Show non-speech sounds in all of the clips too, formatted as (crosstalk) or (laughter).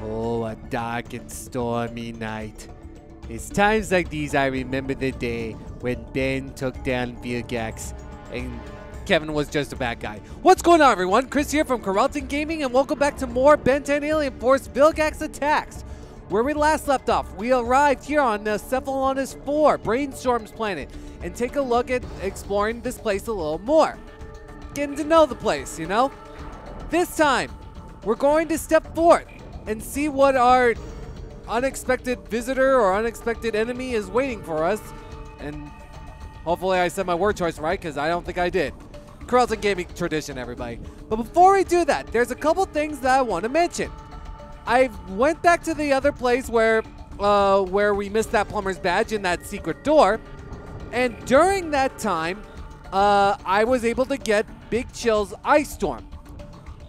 Oh, a dark and stormy night. It's times like these I remember the day when Ben took down Vilgax and Kevin was just a bad guy. What's going on, everyone? Chris here from Koraltan Gaming, and welcome back to more Ben 10 Alien Force Vilgax Attacks. Where we last left off, we arrived here on the Cephalonus 4, Brainstorm's planet, and take a look at exploring this place a little more. Getting to know the place, you know? This time, we're going to step forth and see what our unexpected visitor or unexpected enemy is waiting for us. And hopefully I said my word choice right, because I don't think I did. Koraltan Gaming tradition, everybody. But before we do that, there's a couple things that I want to mention. I went back to the other place where uh, where we missed that plumber's badge in that secret door, and during that time, uh, I was able to get Big Chill's Ice Storm.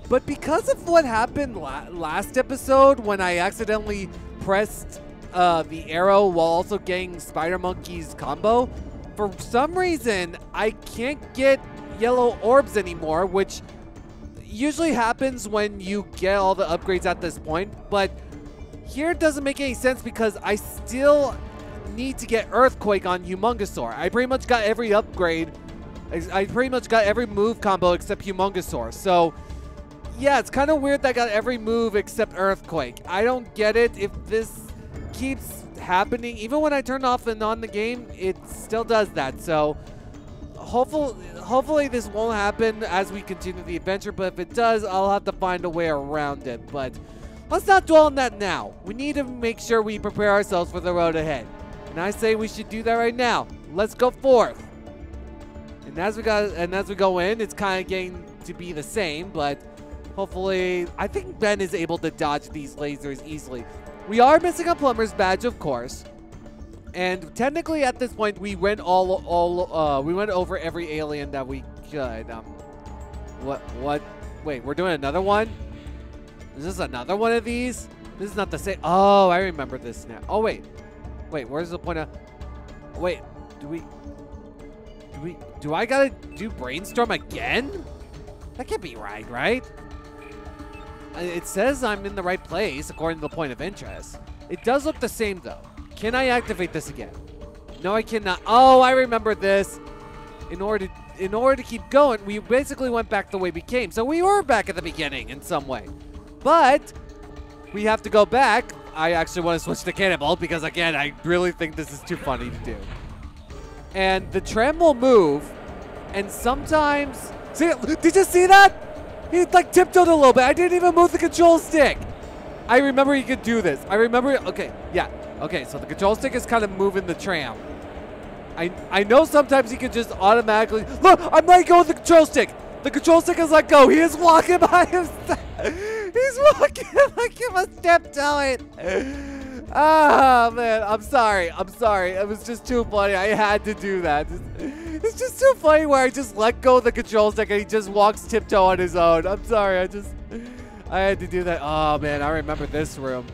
But because of what happened la last episode when I accidentally pressed uh, the arrow while also getting Spider Monkey's combo, for some reason I can't get yellow orbs anymore, which usually happens when you get all the upgrades at this point, but here it doesn't make any sense because I still need to get Earthquake on Humungousaur. I pretty much got every upgrade. I pretty much got every move combo except Humungousaur. So, yeah, it's kind of weird that I got every move except Earthquake. I don't get it. If this keeps happening, even when I turn off and on the game, it still does that. So, hopefully, hopefully this won't happen as we continue the adventure, but if it does, I'll have to find a way around it. But let's not dwell on that now. We need to make sure we prepare ourselves for the road ahead. And I say we should do that right now. Let's go forth. And as we got and as we go in, it's kind of getting to be the same, but hopefully I think Ben is able to dodge these lasers easily. We are missing a plumber's badge, of course. And technically, at this point, we went all all uh, we went over every alien that we could. Um, what what? Wait, we're doing another one. Is this another one of these? This is not the same. Oh, I remember this now. Oh wait, wait. Where's the point of? Wait, do we? Do we? Do I gotta do brainstorm again? That can't be right, right? Uh, it says I'm in the right place according to the point of interest. It does look the same though. Can I activate this again? No, I cannot. Oh, I remember this. In order to, in order to keep going, we basically went back the way we came. So we were back at the beginning in some way. But we have to go back. I actually want to switch to Cannonbolt because, again, I really think this is too funny to do. And the tram will move, and sometimes... See, did you see that? He, like, tiptoed a little bit. I didn't even move the control stick. I remember he could do this. I remember... Okay, yeah. Okay, so the control stick is kind of moving the tram. I I know sometimes he can just automatically... Look, I'm letting go of the control stick. The control stick is let go. He is walking (laughs) by himself. (laughs) He's walking (laughs) like he was tiptoeing. Ah, man. I'm sorry. I'm sorry. It was just too funny. I had to do that. It's just so funny where I just let go of the control stick and he just walks tiptoe on his own. I'm sorry. I just... I had to do that. Oh, man. I remember this room.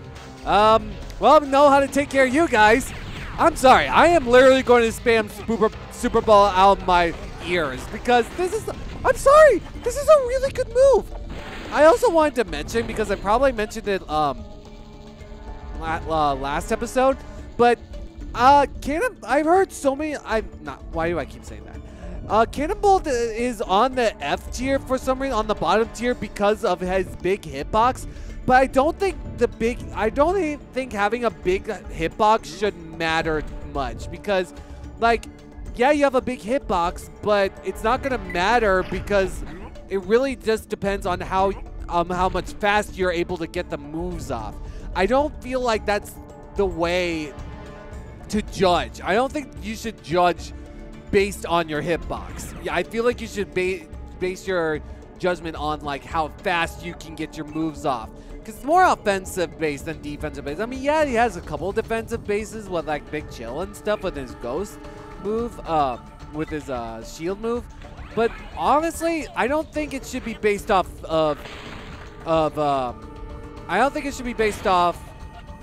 Um, well, know how to take care of you guys. I'm sorry. I am literally going to spam Super, Super Ball out of my ears because this is... I'm sorry. This is a really good move. I also wanted to mention, because I probably mentioned it um, uh, last episode, but uh, Cannon, I've heard so many... I'm not... Why do I keep saying that? Uh, Cannonbolt is on the F tier for some reason, on the bottom tier because of his big hitbox. But I don't think the big, I don't think having a big hitbox should matter much because, like, yeah, you have a big hitbox, but it's not gonna matter because it really just depends on how um how much fast you're able to get the moves off. I don't feel like that's the way to judge. I don't think you should judge based on your hitbox. Yeah, I feel like you should ba base your judgment on like how fast you can get your moves off. Because it's more offensive based than defensive based. I mean, yeah, he has a couple defensive bases with like Big Chill and stuff with his Ghost move, uh, with his uh, shield move. But honestly, I don't think it should be based off of, of, um, I don't think it should be based off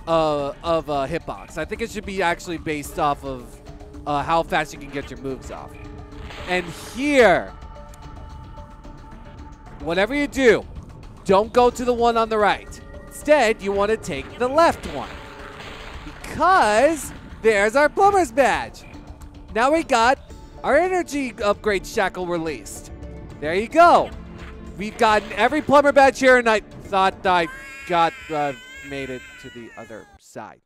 uh, of a hitbox. I think it should be actually based off of uh, how fast you can get your moves off. And here, whatever you do, don't go to the one on the right. Instead, you want to take the left one. Because there's our plumber's badge. Now we got our energy upgrade shackle released. There you go. We've gotten every plumber badge here, and I thought I got uh, made it to the other side.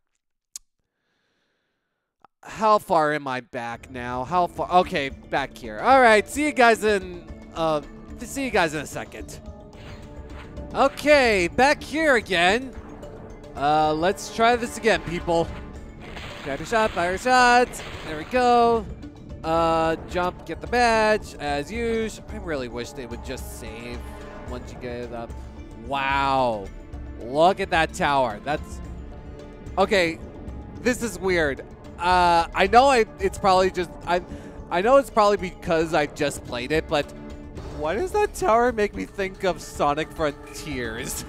How far am I back now? How far? Okay, back here. All right, see you guys in. Uh, see you guys in a second. Okay, back here again. Uh, let's try this again, people. Fire shot, fire shot. There we go. Uh, jump, get the badge, as usual. I really wish they would just save once you get it up. Wow. Look at that tower. That's... Okay, this is weird. Uh, I know I, it's probably just... I, I know it's probably because I just played it, but why does that tower make me think of Sonic Frontiers?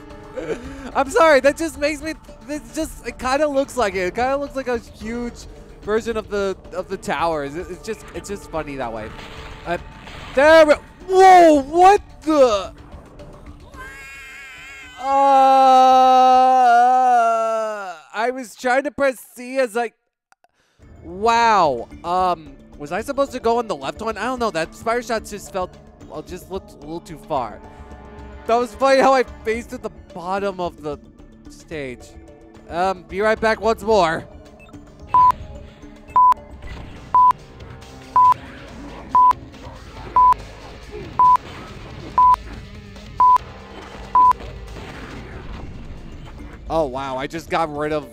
(laughs) I'm sorry, that just makes me. It just it kind of looks like it. It kind of looks like a huge version of the of the towers. It, it's just it's just funny that way. Uh, there. Whoa! What the? Uh, I was trying to press C as like. Wow. Um, was I supposed to go on the left one? I don't know. That fire shot just felt well, just looked a little too far. That was funny how I faced at the bottom of the stage. Um, be right back once more. Oh, wow. I just got rid of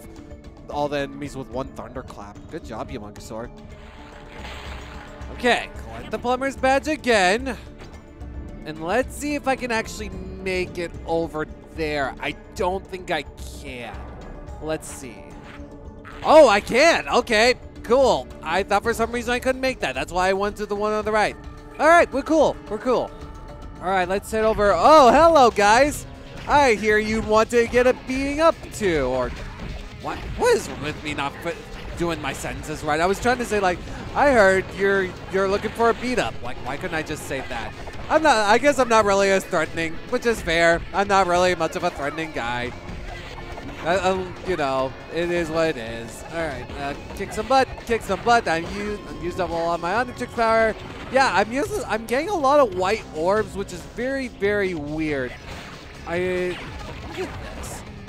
all the enemies with one thunderclap. Good job, Humungousaur. Okay, collect the plumber's badge again. And let's see if I can actually make it over there. I don't think I can. Let's see. Oh, I can. Okay, cool. I thought for some reason I couldn't make that. That's why I went to the one on the right. All right, we're cool. We're cool. All right, let's head over. Oh, hello, guys. I hear you want to get a beating up to, or what? What is with me not doing my sentences right? I was trying to say like, I heard you're you're looking for a beat up. Like, why couldn't I just say that? I'm not. I guess I'm not really as threatening, which is fair. I'm not really much of a threatening guy. I, uh, um, you know, it is what it is. All right, uh, kick some butt, kick some butt. I'm used, I'm used up all of my Omnitrix power. Yeah, I'm using, I'm getting a lot of white orbs, which is very, very weird. I.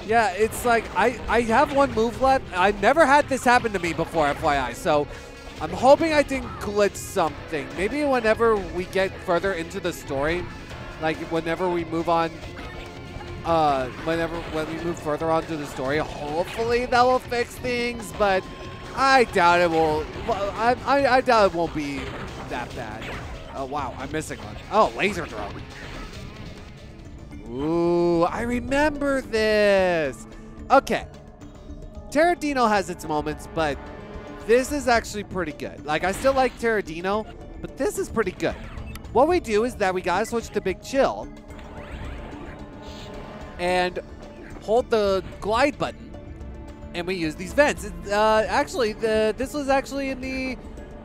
Yeah, it's like I I have one move left. I've never had this happen to me before, FYI. So I'm hoping I didn't glitch something. Maybe whenever we get further into the story, like whenever we move on, uh, whenever when we move further on to the story, hopefully that will fix things. But I doubt it will. I I, I doubt it won't be that bad. Oh wow, I'm missing one. Oh, laser drone. Ooh, I remember this. Okay. Terradino has its moments, but this is actually pretty good. Like, I still like Terradino, but this is pretty good. What we do is that we gotta switch to Big Chill and hold the glide button, and we use these vents. Uh, actually, the, this was actually in the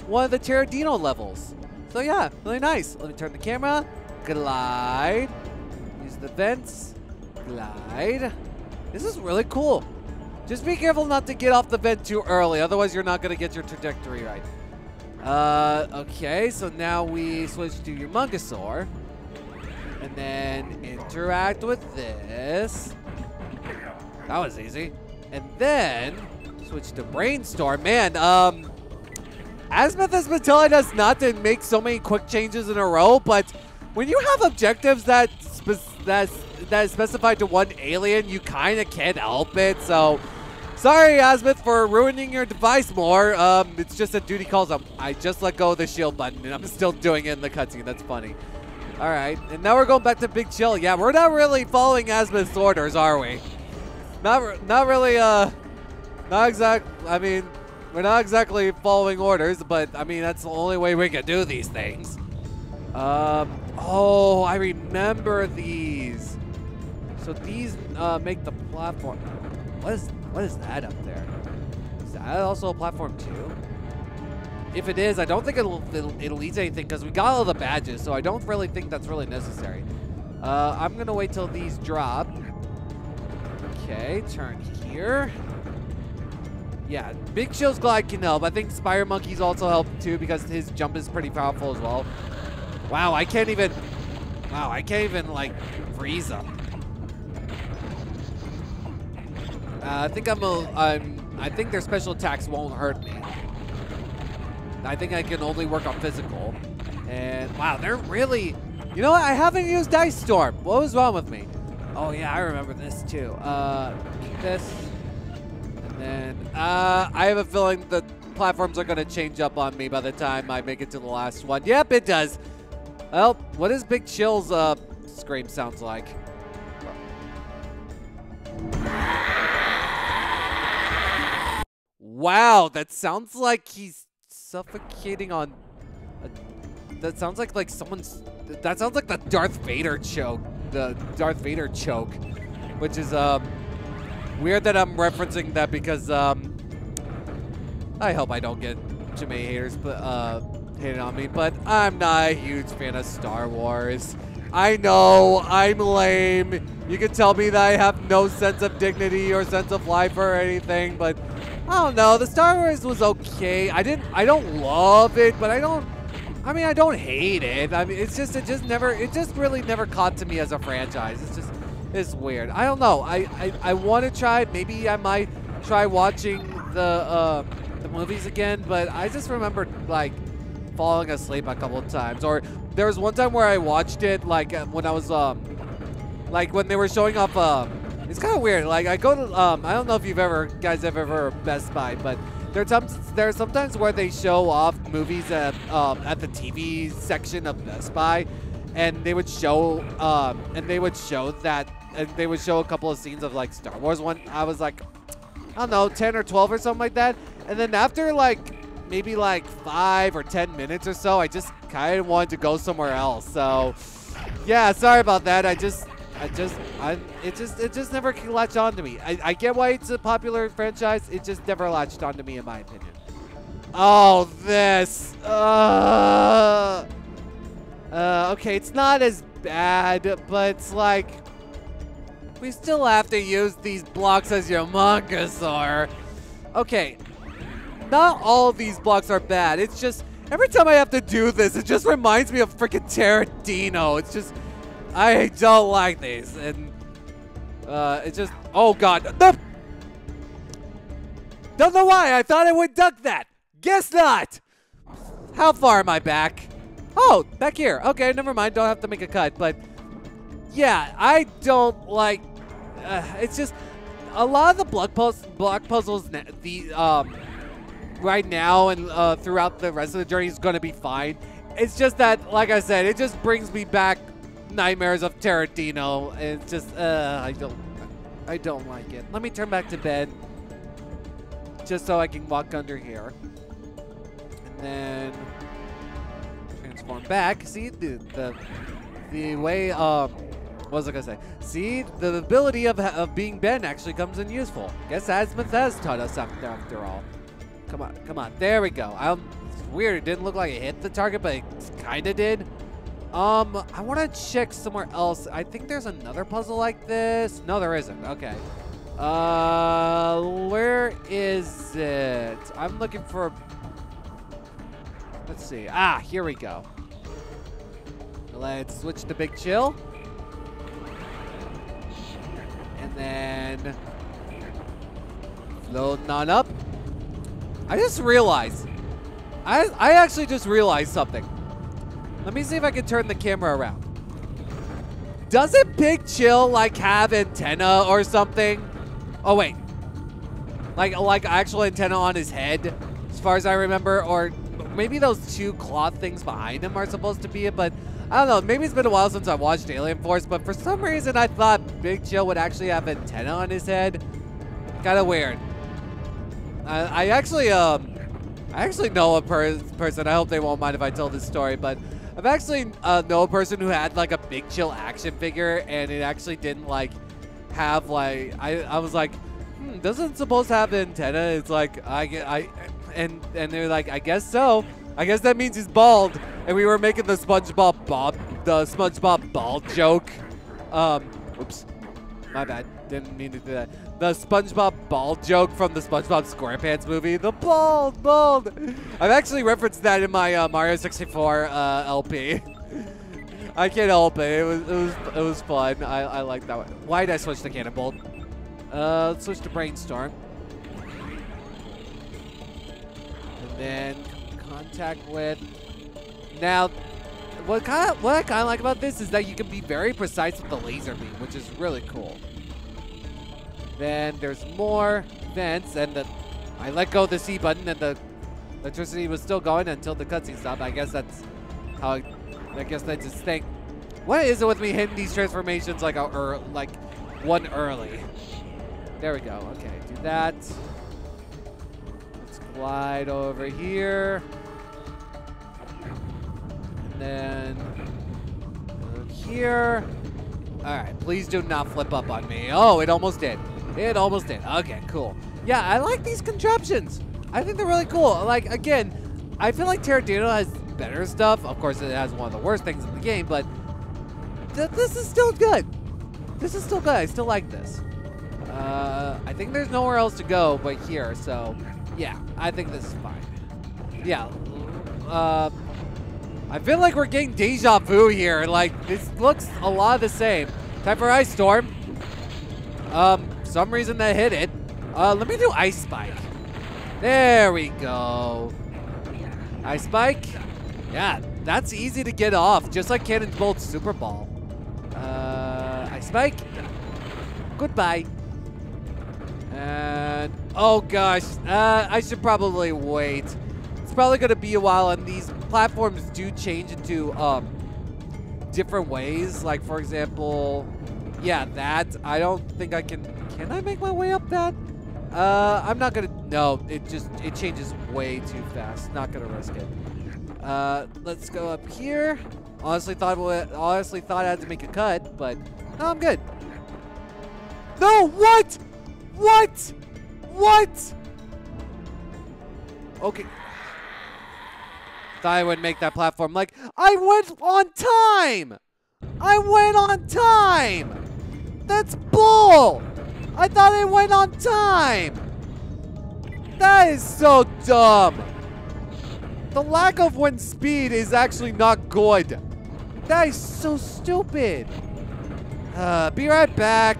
one of the Terradino levels. So yeah, really nice. Let me turn the camera. Glide. The vents. Glide. This is really cool. Just be careful not to get off the vent too early, otherwise you're not going to get your trajectory right. Uh, okay, so now we switch to Humungousaur. And then interact with this. That was easy. And then switch to Brainstorm. Man, um, Azimuth has been telling us not to make so many quick changes in a row, but when you have objectives that that's that is specified to one alien, you kind of can't help it. So Sorry, Azimuth, for ruining your device more. Um, it's just a duty calls. I just let go of the shield button, and I'm still doing it in the cutscene. That's funny. All right, and now we're going back to Big Chill. Yeah, we're not really following Azimuth's orders, are we? Not, not really. Uh, not exact. I mean, we're not exactly following orders, but I mean that's the only way we can do these things. Um. Oh, I remember these. So these uh, make the platform. What is what is that up there? Is that also a platform too? If it is, I don't think it'll, it'll, it'll lead to anything because we got all the badges, so I don't really think that's really necessary. Uh, I'm to wait till these drop. Okay, turn here. Yeah, Big Chill's glide can help. I think Spider Monkey's also help too because his jump is pretty powerful as well. Wow, I can't even. Wow, I can't even like freeze them. Uh, I think I'm a. I'm. I think their special attacks won't hurt me. I think I can only work on physical. And wow, they're really. You know what? I haven't used Ice Storm. What was wrong with me? Oh yeah, I remember this too. Uh, this. And then uh, I have a feeling the platforms are gonna change up on me by the time I make it to the last one. Yep, it does. Well, what is Big Chill's uh, scream sounds like? Wow, that sounds like he's suffocating on. A, that sounds like like someone's. That sounds like the Darth Vader choke. The Darth Vader choke, which is um weird that I'm referencing that because um I hope I don't get many haters, but uh hating on me. But I'm not a huge fan of Star Wars. I know I'm lame. You can tell me that I have no sense of dignity or sense of life or anything, but I don't know. The Star Wars was okay. I didn't. I don't love it, but I don't. I mean, I don't hate it. I mean, it's just it just never. It just really never caught to me as a franchise. It's just it's weird. I don't know. I I, I want to try. Maybe I might try watching the uh, the movies again, but I just remember like falling asleep a couple of times. Or there was one time where I watched it like uh, when I was um like when they were showing off um it's kind of weird. Like I go to, um, I don't know if you've ever, guys, have ever Best Buy, but there are times, there are sometimes where they show off movies at, um, at the TV section of Best Buy, and they would show, um, and they would show that, and they would show a couple of scenes of like Star Wars. One, I was like, I don't know, 10 or 12 or something like that, and then after like maybe like five or 10 minutes or so, I just kind of wanted to go somewhere else. So, yeah, sorry about that. I just I just, I, it just, it just never latched on to me. I, I get why it's a popular franchise. It just never latched on to me, in my opinion. Oh, this. Uh, uh, okay, it's not as bad, but it's like, we still have to use these blocks as Humungousaur. Okay, not all these blocks are bad. It's just, every time I have to do this, it just reminds me of freaking Terradino. It's just, I don't like these. And uh, it's just, oh god. Don't know why. I thought I would duck that. Guess not. How far am I back? Oh, back here. Okay, never mind. Don't have to make a cut. But yeah, I don't like. Uh, it's just a lot of the block, puzzles, block puzzles. The um, right now and uh, throughout the rest of the journey is going to be fine. It's just that, like I said, it just brings me back nightmares of Terradino. It's just, uh, I don't, I don't like it. Let me turn back to Ben, just so I can walk under here, and then transform back. See the the the way um. What was I gonna say? See, the ability of, of being Ben actually comes in useful. Guess Azimuth has taught us after, after all. Come on, come on. There we go. I'm, it's weird. It didn't look like it hit the target, but it kind of did. Um, I want to check somewhere else. I think there's another puzzle like this. No, there isn't. Okay. Uh, where is it? I'm looking for... Let's see. Ah, here we go. Let's switch to Big Chill. And then... Loading on up. I just realized. I, I actually just realized something. Let me see if I can turn the camera around. Doesn't Big Chill like have antenna or something? Oh wait. Like like actual antenna on his head, as far as I remember, or maybe those two cloth things behind him are supposed to be it, but I don't know. Maybe it's been a while since I watched Alien Force, but for some reason I thought Big Chill would actually have antenna on his head. Kind of weird. I, I actually um I actually know a per person. I hope they won't mind if I tell this story, but I've actually uh, know a person who had like a Big Chill action figure, and it actually didn't like have like I I was like, hmm, doesn't supposed to have antenna? It's like I get I, and and they're like, I guess so. I guess that means he's bald. And we were making the SpongeBob Bob the SpongeBob bald joke. Um, oops, my bad. Didn't mean to do that. The SpongeBob bald joke from the SpongeBob SquarePants movie. The bald, bald. I've actually referenced that in my uh, Mario 64 uh, LP. I can't help it. It was it was it was fun. I I like that one. Why did I switch to Cannonbolt? Uh, let's switch to Brainstorm. And then contact with. Now, what kind of, what I kind of like about this is that you can be very precise with the laser beam, which is really cool. Then there's more vents, and the I let go of the C button, and the electricity was still going until the cutscene stopped. I guess that's how. I, I guess that's his thing. What is it with me hitting these transformations like a, or like one early? There we go. Okay, do that. Let's glide over here. And then here. All right, please do not flip up on me. Oh, it almost did. It almost did. Okay, cool. Yeah, I like these contraptions. I think they're really cool. Like, again, I feel like Terradino has better stuff. Of course, it has one of the worst things in the game, but th this is still good. This is still good. I still like this. Uh, I think there's nowhere else to go but here, so yeah, I think this is fine. Yeah, uh, I feel like we're getting deja vu here. Like, this looks a lot the same. Time for Ice Storm. Um, some reason that hit it. Uh, let me do Ice Spike. There we go. Ice Spike. Yeah, that's easy to get off, just like Cannon Bolt's Super Ball. Uh, Ice Spike. Goodbye. And, oh gosh, uh, I should probably wait. It's probably going to be a while, and these platforms do change into um, different ways. Like, for example, yeah, that. I don't think I can, can I make my way up that? Uh, I'm not to, no, it just, it changes way too fast. Not to risk it. Uh, let's go up here. Honestly thought, honestly thought I had to make a cut, but no, I'm good. No, what? What? What? Okay. Thought I would make that platform. Like, I went on time! I went on time! That's bull! I thought it went on time! That is so dumb! The lack of wind speed is actually not good. That is so stupid. Uh, be right back.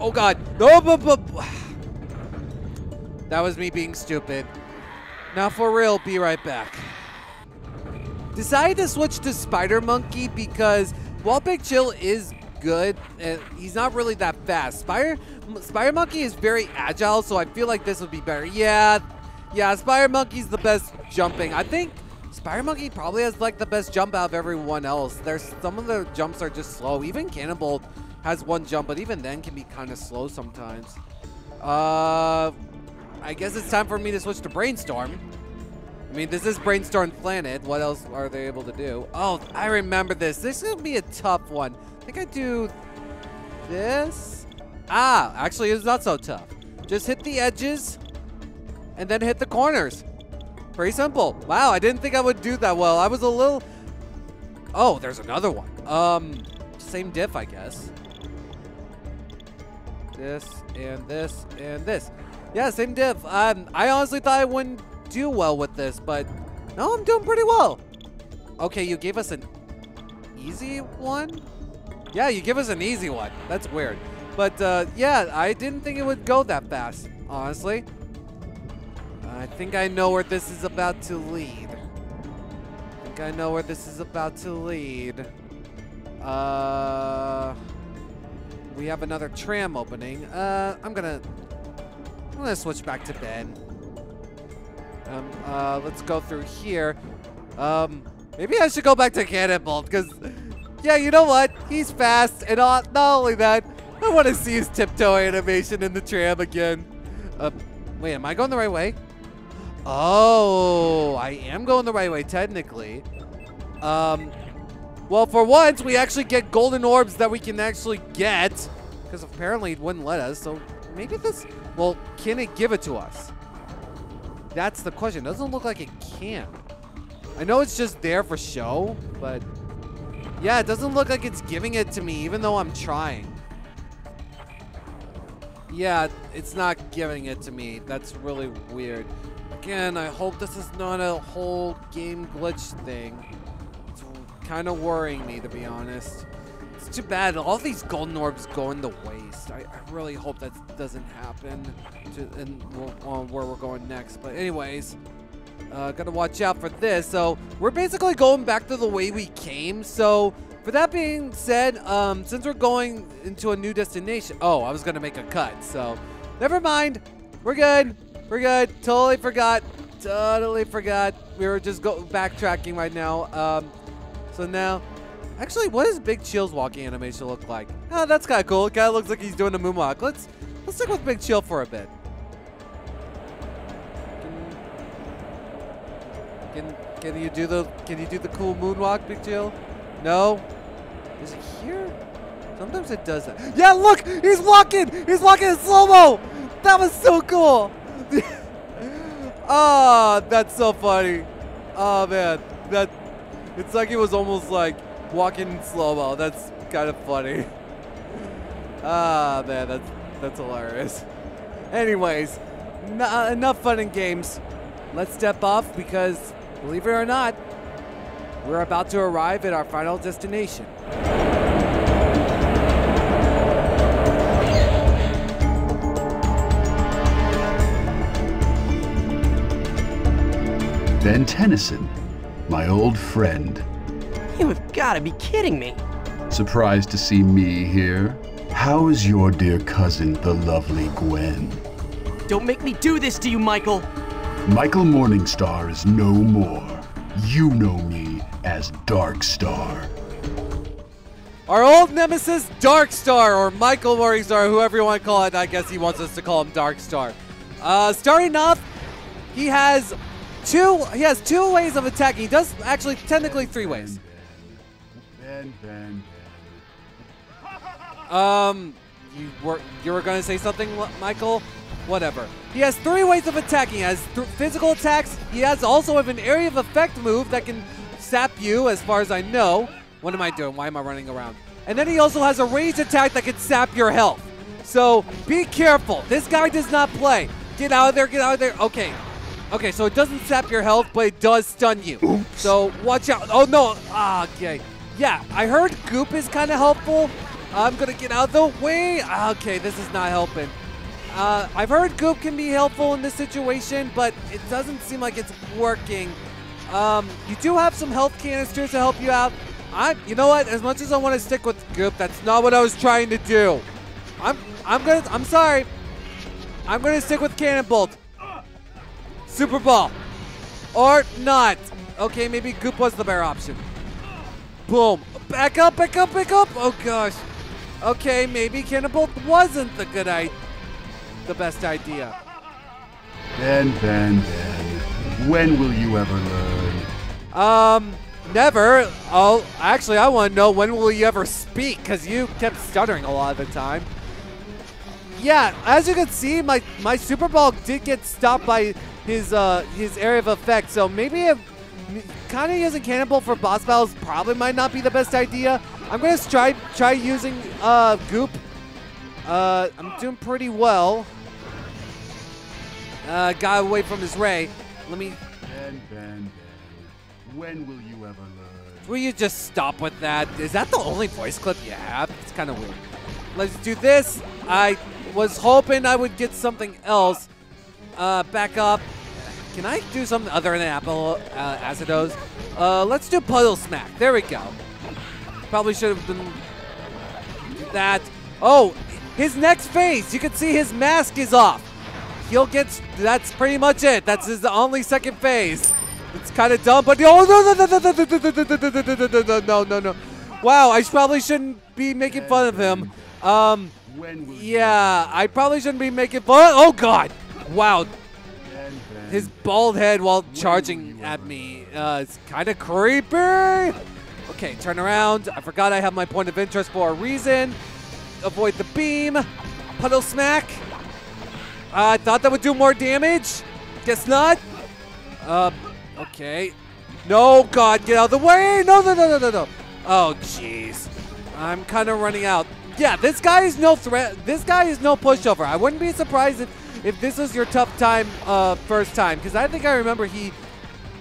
Oh god. No, but, but. That was me being stupid. Now for real, be right back. Decided to switch to Spider Monkey because while Big Chill is good, and he's not really that fast. Spider Spider Monkey is very agile, so I feel like this would be better. Yeah, yeah, Spider Monkey's the best jumping. I think Spider Monkey probably has like the best jump out of everyone else. There's some of the jumps are just slow. Even Cannonbolt has one jump, but even then can be kind of slow sometimes. Uh, I guess it's time for me to switch to Brainstorm. I mean, this is Brainstorm Planet. What else are they able to do? Oh, I remember this. This is going to be a tough one. I think I do this. Ah, actually, it's not so tough. Just hit the edges and then hit the corners. Pretty simple. Wow, I didn't think I would do that well. I was a little... Oh, there's another one. Um, same diff, I guess this, and this, and this. Yeah, same diff. Um, I honestly thought I wouldn't do well with this, but no, I'm doing pretty well. Okay, you gave us an easy one? Yeah, you give us an easy one. That's weird. But uh, yeah, I didn't think it would go that fast, honestly. I think I know where this is about to lead. I think I know where this is about to lead. Uh we have another tram opening. Uh, I'm gonna, I'm gonna switch back to Ben. Um, uh, let's go through here. Um, maybe I should go back to Cannonbolt because, yeah, you know what? He's fast, and not, not only that, I want to see his tiptoe animation in the tram again. Uh, wait, am I going the right way? Oh, I am going the right way technically. Um, well, for once, we actually get golden orbs that we can actually get. Because apparently it wouldn't let us. So maybe this... Well, can it give it to us? That's the question. It doesn't look like it can. I know it's just there for show, but... Yeah, it doesn't look like it's giving it to me, even though I'm trying. Yeah, it's not giving it to me. That's really weird. Again, I hope this is not a whole game glitch thing. It's kind of worrying me, to be honest. Too bad. All these golden orbs go in the waste. I, I really hope that doesn't happen to, on where we're going next. But anyways, uh, gotta watch out for this. So we're basically going back to the way we came. So for that being said, um, since we're going into a new destination, oh, I was gonna make a cut. So never mind. We're good. We're good. Totally forgot. Totally forgot. We were just go backtracking right now. Um, so now, actually, what does Big Chill's walking animation look like? Oh, that's kind of cool. Of looks like he's doing a moonwalk. Let's let's stick with Big Chill for a bit. Can can you do the can you do the cool moonwalk, Big Chill? No. Is it here? Sometimes it does that. Yeah, look, he's walking. He's walking in slow mo. That was so cool. (laughs) Ah, oh, that's so funny. Oh man, that it's like it was almost like walking in slow mo. That's kind of funny. (laughs) Ah man, that's that's hilarious. Anyways, enough fun and games. Let's step off because, believe it or not, we're about to arrive at our final destination. Ben Tennyson, my old friend. You have got to be kidding me. Surprised to see me here? How is your dear cousin, the lovely Gwen? Don't make me do this to you, Michael. Michael Morningstar is no more. You know me as Darkstar. Our old nemesis, Darkstar, or Michael Morningstar, whoever you want to call it. I guess he wants us to call him Darkstar. Uh, starting off, he has two. He has two ways of attacking. He does actually technically three ways. Ben, Ben, ben. Um, you were you were going to say something, Michael? Whatever. He has three ways of attacking. He has physical attacks. He has also have an area of effect move that can sap you, as far as I know. What am I doing? Why am I running around? And then he also has a ranged attack that can sap your health. So be careful. This guy does not play. Get out of there. Get out of there. Okay. Okay, so it doesn't sap your health, but it does stun you. Oops. So watch out. Oh, no. Ah, okay. Yeah, I heard Goop is kind of helpful. I'm going to get out of the way. Ah, okay, this is not helping. Uh, I've heard Goop can be helpful in this situation, but it doesn't seem like it's working. Um, you do have some health canisters to help you out. I, you know what? As much as I want to stick with Goop, that's not what I was trying to do. I'm, I'm gonna, I'm sorry. I'm gonna stick with Cannonbolt. Super Ball. Or not. Okay, maybe Goop was the better option. Boom. Back up, back up, back up. Oh, gosh. Okay, maybe Cannonbolt wasn't the good idea. The best idea. Ben, Ben, Ben. When will you ever learn? Um, never. Oh, actually, I want to know when will you ever speak? Because you kept stuttering a lot of the time. Yeah, as you can see, my my Super Ball did get stopped by his uh, his area of effect. So maybe kind of using Cannonbolt for boss battles probably might not be the best idea. I'm gonna try try using uh, Goop. Uh, I'm doing pretty well. Uh, got away from his ray. Let me. Ben, Ben, Ben. When will you ever learn? Will you just stop with that? Is that the only voice clip you have? It's kind of weird. Let's do this. I was hoping I would get something else. Uh, back up. Can I do something other than Apple uh, Acidos? Uh, let's do Puddle Smack. There we go. Probably should have been that. Oh, his next phase. You can see his mask is off. He'll get. That's pretty much it. That's his only second phase. It's kind of dumb, but oh no no no no no no no no no no no. Wow, I probably shouldn't be making fun of him. Um, yeah, I probably shouldn't be making fun. Oh God. Wow. His bald head while charging at me. Uh, it's kind of creepy. Okay, turn around. I forgot I have my point of interest for a reason. Avoid the beam. Puddle smack. I thought that would do more damage. Guess not. Uh, okay. No, God, get out of the way. No, no, no, no, no, no. Oh, jeez. I'm kind of running out. Yeah, this guy is no threat. This guy is no pushover. I wouldn't be surprised if, if this was your tough time uh, first time, because I think I remember he.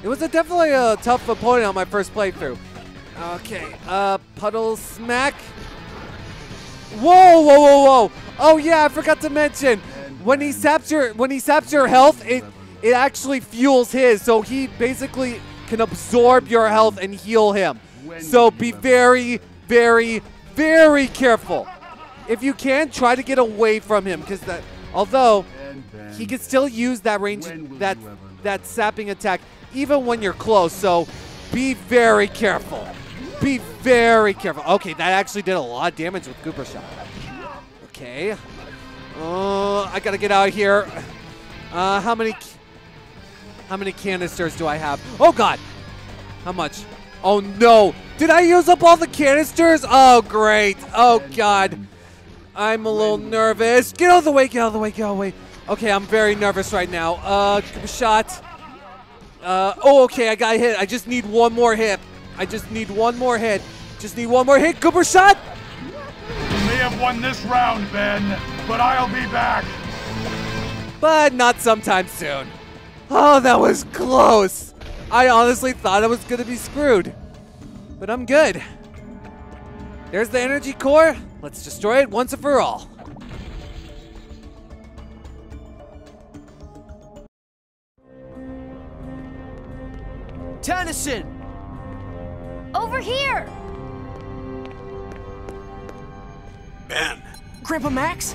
It was a definitely a tough opponent on my first playthrough. Okay, uh, puddle smack. Whoa, whoa, whoa, whoa! Oh yeah, I forgot to mention when he saps your when he saps your health, it it actually fuels his, so he basically can absorb your health and heal him. So be very, very, very careful. If you can, try to get away from him, because that although he can still use that range that that sapping attack even when you're close. So be very careful. Be very careful. Okay, that actually did a lot of damage with Goober Shot. Okay. Uh, I gotta get out of here. Uh, how many? How many canisters do I have? Oh God! How much? Oh no! Did I use up all the canisters? Oh great! Oh God! I'm a little nervous. Get out of the way! Get out of the way! Get out of the way! Okay, I'm very nervous right now. Uh, shot. Uh, oh, okay, I got hit. I just need one more hit. I just need one more hit. Just need one more hit. Cooper shot. You may have won this round, Ben, but I'll be back. But not sometime soon. Oh, that was close. I honestly thought I was going to be screwed. But I'm good. There's the energy core. Let's destroy it once and for all. Tennyson! Over here! Ben, Grandpa Max?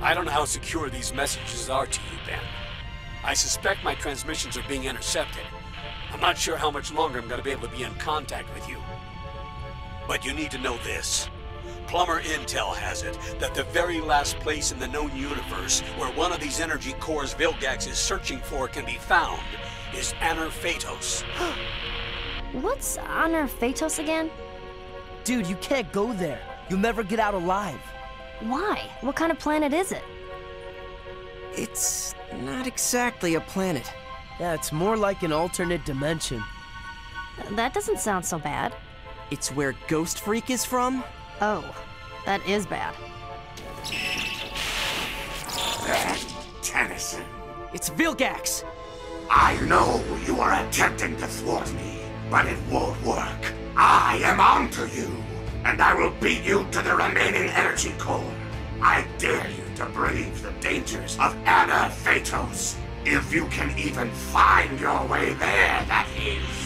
I don't know how secure these messages are to you, Ben. I suspect my transmissions are being intercepted. I'm not sure how much longer I'm going to be able to be in contact with you. But you need to know this. Plumber Intel has it that the very last place in the known universe where one of these energy cores Vilgax is searching for can be found is Anur Phaetos. (gasps) What's Anur Phaetos again? Dude, you can't go there. You'll never get out alive. Why? What kind of planet is it? It's not exactly a planet. Yeah, it's more like an alternate dimension. That doesn't sound so bad. It's where Ghost Freak is from? Oh, that is bad. Tennyson, It's Vilgax! I know you are attempting to thwart me, but it won't work. I am onto you, and I will beat you to the remaining energy core. I dare you to brave the dangers of Anur Phaetos. If you can even find your way there, that is.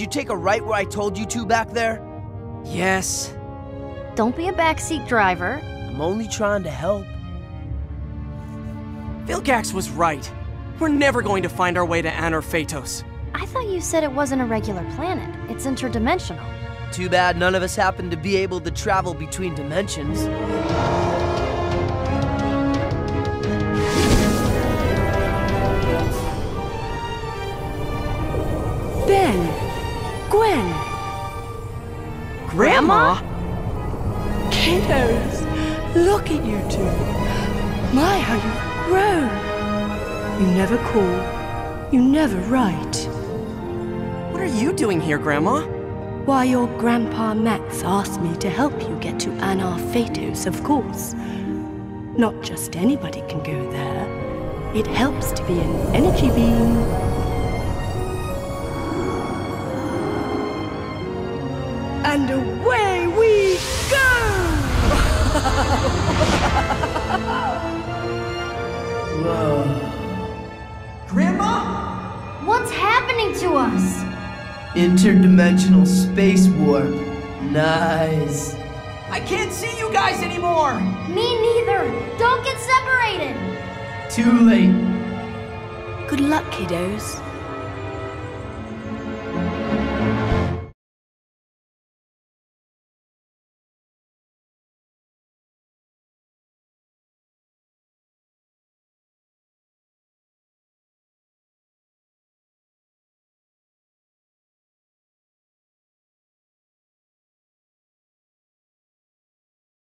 you take a right where I told you to back there? Yes. Don't be a backseat driver. I'm only trying to help. Vilgax was right. We're never going to find our way to Anur Phaetos. I thought you said it wasn't a regular planet. It's interdimensional. Too bad none of us happen to be able to travel between dimensions. Grandma? Kiddos! Look at you two! My, how you've grown! You never call. You never write. What are you doing here, Grandma? Why, your Grandpa Max asked me to help you get to Anur Phaetos, of course. Not just anybody can go there. It helps to be an energy beam. And away we go! Grandma? What's happening to us? Interdimensional space warp. Nice. I can't see you guys anymore! Me neither. Don't get separated. Too late. Good luck, kiddos.